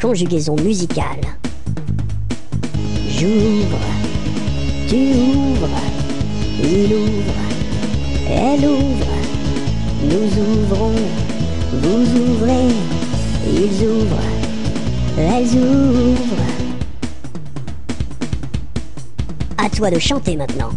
conjugaison musicale. J'ouvre, tu ouvres, il ouvre, elle ouvre, nous ouvrons, vous ouvrez, ils ouvrent, elles ouvrent. À toi de chanter maintenant.